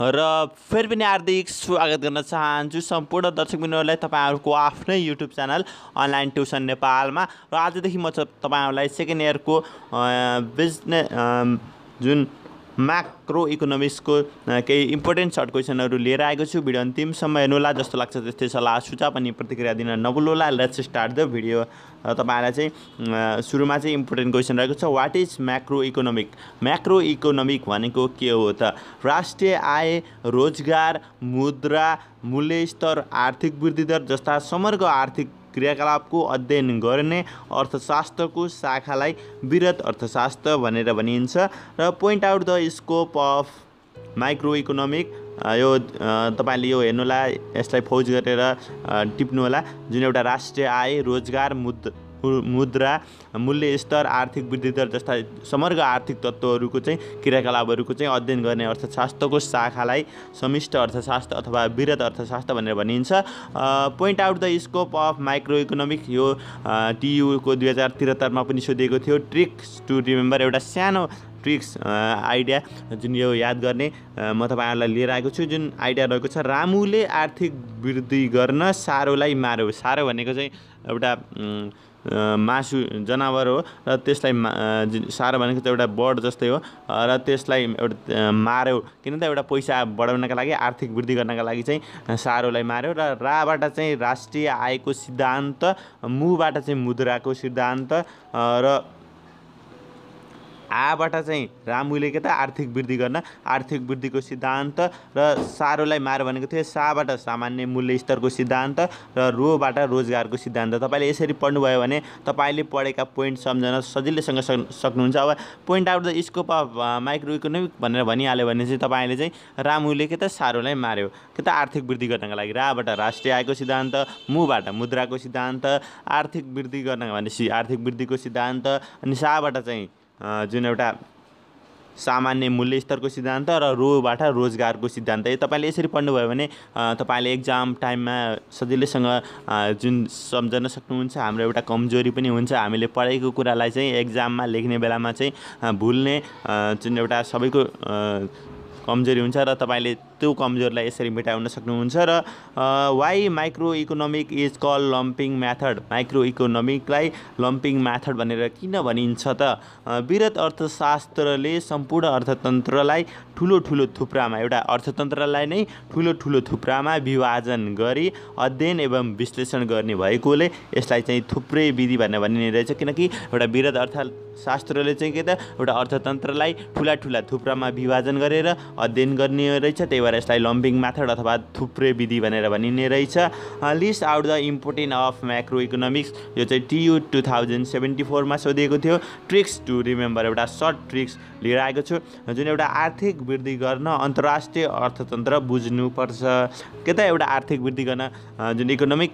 र फेरि पनि हार्दिक स्वागत गर्न चाहन्छु सम्पूर्ण दर्शकबिन्दुहरूलाई तपाईँहरूको आफ्नै युट्युब च्यानल अनलाइन ट्युसन नेपालमा। र आजदेखि म तपाईँहरूलाई सेकेन्ड इयरको बिजनेस जुन म्याक्रो इकोनोमिक्सको केही इम्पोर्टेन्ट सर्ट क्वेसनहरू लिएर आएको छु। भिडियो अन्तिमसम्म हेर्नुहोला जस्तो लाग्छ त्यस्तै सल्लाह सुझाव अनि प्रतिक्रिया दिन नभुल्नुहोला। लेट्स स्टार्ट द भिडियो तपाईँलाई चाहिँ सुरुमा चाहिँ इम्पोर्टेन्ट क्वेसन रहेको छ। What is macro economic macro economic भनेको के हो त? राष्ट्रिय आय रोजगार मुद्रा मूल्य स्तर आर्थिक वृद्धि दर जस्ता समग्र आर्थिक क्रियाकलापको अध्ययन गर्ने अर्थशास्त्रको शाखालाई वृहत अर्थशास्त्र भनेर भनिन्छ र point out the scope of micro economic यो तपाईँले यो हेर्नुहोला यसलाई फौज गरेर टिप्नु होला जुन एउटा राष्ट्रिय आय रोजगार मुद् मुद्रा मूल्य स्तर आर्थिक वृद्धि दर जस्ता समग्र आर्थिक तत्त्वहरूको चाहिँ क्रियाकलापहरूको चाहिँ अध्ययन गर्ने अर्थशास्त्रको शाखालाई समिष्ट अर्थशास्त्र अथवा वृहत अर्थशास्त्र भनेर भनिन्छ। Point out the scope of micro economic यो टियुको दुई हजार त्रिहत्तरमा पनि सोधिएको थियो। ट्रिक्स टु रिमेम्बर एउटा सानो ट्रिक्स आइडिया जुन यो याद गर्ने म तपाईँहरूलाई लिएर आएको छु। जुन आइडिया रहेको छ रामुले आर्थिक वृद्धि गर्न सारोलाई मार्यो। सारो भनेको चाहिँ एउटा मासु जनावर हो र त्यसलाई सारो भनेको चाहिँ एउटा बर्ड जस्तै हो। र त्यसलाई एउटा मार्यो किन त एउटा पैसा बढाउनका लागि आर्थिक वृद्धि गर्नका लागि चाहिँ सारोलाई मार्यो र राबाट चाहिँ राष्ट्रिय आयको सिद्धान्त मुबाट चाहिँ मुद्राको सिद्धान्त र आबाट चाहिँ रामुले के त आर्थिक वृद्धि गर्न आर्थिक वृद्धिको सिद्धान्त र सारोलाई मार भनेको थियो। साबाट सामान्य मूल्य स्तरको सिद्धान्त र रोबाट रोजगारको सिद्धान्त। तपाईँले यसरी पढ्नुभयो भने तपाईँले पढेका पोइन्ट सम्झन सजिलैसँग सक्नुहुन्छ। अब point out the scope of micro economic भनेर भनिहाल्यो भने चाहिँ तपाईँले चाहिँ रामुले के त सारोलाई मार्यो। के त आर्थिक वृद्धि गर्नका लागि? राबाट राष्ट्रिय आयको सिद्धान्त मुबाट मुद्राको सिद्धान्त आर्थिक वृद्धि गर्न भनेपछि आर्थिक वृद्धिको सिद्धान्त अनि साबाट चाहिँ जुन एउटा सामान्य मूल्य स्तरको सिद्धान्त र रोबाट रोजगारको सिद्धान्त यो तपाईँले यसरी पढ्नुभयो भने तपाईँले एक्जाम टाइममा सजिलैसँग जुन सम्झन सक्नुहुन्छ हाम्रो एउटा कमजोरी पनि हुन्छ हामीले पढेको कुरालाई चाहिँ एक्जाममा लेख्ने बेलामा चाहिँ भुल्ने जुन एउटा सबैको कमजोरी हुन्छ र तपाईँले त्यो कमजोरीलाई यसरी मेटाउन सक्नुहुन्छ र why micro economic is call lumping method micro इकोनोमिकलाई lumping method भनेर किन भनिन्छ त? विरत अर्थशास्त्रले सम्पूर्ण अर्थतन्त्रलाई ठुलो ठुलो थुप्रामा एउटा अर्थतन्त्रलाई नै ठुलो ठुलो थुप्रामा विभाजन गरी अध्ययन एवं विश्लेषण गर्ने भएकोले यसलाई चाहिँ थुप्रै विधि भनेर भनिने रहेछ। किनकि एउटा विरत अर्थशास्त्रले चाहिँ के त? एउटा अर्थतन्त्रलाई ठुला ठुला थुप्रामा विभाजन गरेर अध्ययन गर्ने रहेछ। त्यही भएर यसलाई लम्बिङ मेथड अथवा थुप्रै विधि भनेर भनिने रहेछ। List out the important of macro economics यो चाहिँ टियु टु थाउजन्ड सेभेन्टी फोरमा सोधिएको थियो। ट्रिक्स टु रिमेम्बर एउटा सर्ट ट्रिक्स लिएर आएको छु। जुन एउटा आर्थिक वृद्धि गर्न अन्तर्राष्ट्रिय अर्थतन्त्र बुझ्नुपर्छ। के त एउटा आर्थिक वृद्धि गर्न जुन इकोनोमिक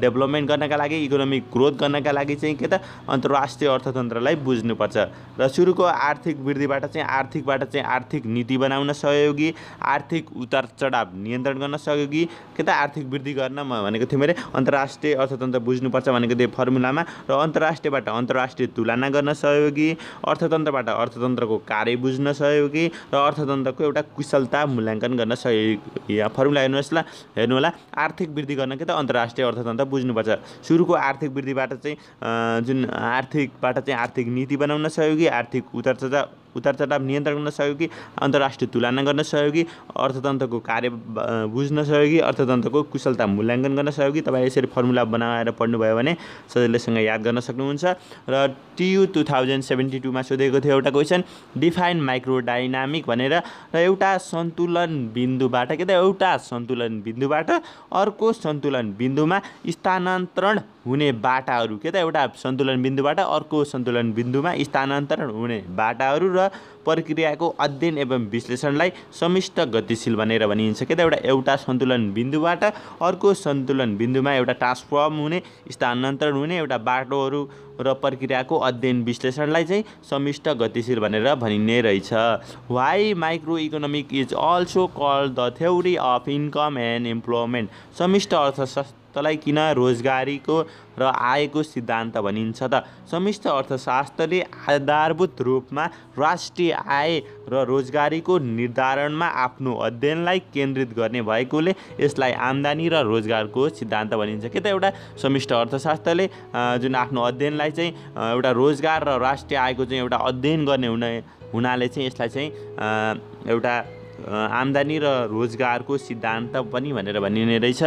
डेभलपमेन्ट गर्नका लागि इकोनोमिक ग्रोथ गर्नका लागि चाहिँ के त अन्तर्राष्ट्रिय अर्थतन्त्रलाई बुझ्नुपर्छ। र सुरुको आर्थिक वृद्धिबाट चाहिँ आर्थिकबाट चाहिँ आर्थिक नीति बनाउन सहयोगी आर्थिक उतार चढाव नियन्त्रण गर्न सहयोगी के त आर्थिक वृद्धि गर्न म भनेको थिएँ मैले। अन्तर्राष्ट्रिय अर्थतन्त्र बुझ्नुपर्छ भनेको थिएँ फर्मुलामा र अन्तर्राष्ट्रियबाट अन्तर्राष्ट्रिय तुलना गर्न सहयोगी अर्थतन्त्रबाट अर्थतन्त्रको कार्य बुझ्न सहयोगी र अर्थतन्त्रको एउटा कुशलता मूल्याङ्कन गर्न सहयोगी यहाँ फर्मुला हेर्नुहोस् ल हेर्नु होला आर्थिक वृद्धि गर्न के त अन्तर्राष्ट्रिय अर्थतन्त्र बुझ्नुपर्छ। सुरुको आर्थिक वृद्धिबाट चाहिँ जुन आर्थिकबाट चाहिँ आर्थिक नीति बनाउन सहयोगी आर्थिक उतार चढाव उतार चढाव नियन्त्रण गर्न सहयोगी अन्तर्राष्ट्रिय तुलना गर्न सहयोगी अर्थतन्त्रको कार्य बुझ्न सहयोगी अर्थतन्त्रको कुशलता मूल्याङ्कन गर्न सहयोगी तपाईँ यसरी फर्मुला बनाएर पढ्नुभयो भने सजिलैसँग याद गर्न सक्नुहुन्छ। र टियु टु थाउजन्ड सेभेन्टी टूमा सोधेको थियो एउटा क्वेसन डिफाइन माइक्रो डाइनामिक भनेर। र एउटा सन्तुलन बिन्दुबाट के त एउटा सन्तुलन बिन्दुबाट अर्को सन्तुलन बिन्दुमा स्थानान्तरण हुने बाटाहरू के त एउटा सन्तुलन बिन्दुबाट अर्को सन्तुलन बिन्दुमा स्थानान्तरण हुने बाटाहरू र प्रक्रियाको अध्ययन एवं विश्लेषणलाई समिष्ट गतिशील भनेर भनिन्छ के त। एउटा एउटा सन्तुलन बिन्दुबाट अर्को सन्तुलन बिन्दुमा एउटा ट्रान्सफर्म हुने स्थानान्तरण हुने एउटा बाटोहरू र प्रक्रियाको अध्ययन विश्लेषणलाई चाहिँ समिष्ट गतिशील भनेर भनिने रहेछ। Why micro economic is also call the theory of income and employment समिष्ट अर्थशास्त्र अर्थलाई किन रोजगारीको र आयको सिद्धान्त भनिन्छ त? समष्टि अर्थशास्त्रले आधारभूत रूपमा राष्ट्रिय आय र रोजगारीको निर्धारणमा आफ्नो अध्ययनलाई केन्द्रित गर्ने भएकोले यसलाई आम्दानी र रोजगारको सिद्धान्त भनिन्छ। के त एउटा समष्टि अर्थशास्त्रले जुन आफ्नो अध्ययनलाई चाहिँ एउटा रोजगार र राष्ट्रिय आयको चाहिँ एउटा अध्ययन गर्ने हुने हुनाले चाहिँ यसलाई चाहिँ एउटा आम्दानी र रोजगारको सिद्धान्त पनि भनेर भनिने रहेछ।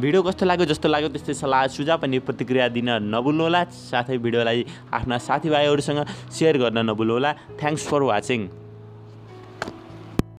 भिडियो कस्तो लाग्यो जस्तो लाग्यो त्यस्तै सल्लाह सुझाव पनि प्रतिक्रिया दिन नभुल्नुहोला। साथै भिडियोलाई आफ्ना साथीभाइहरूसँग सेयर गर्न नभुल्नुहोला। Thanks for watching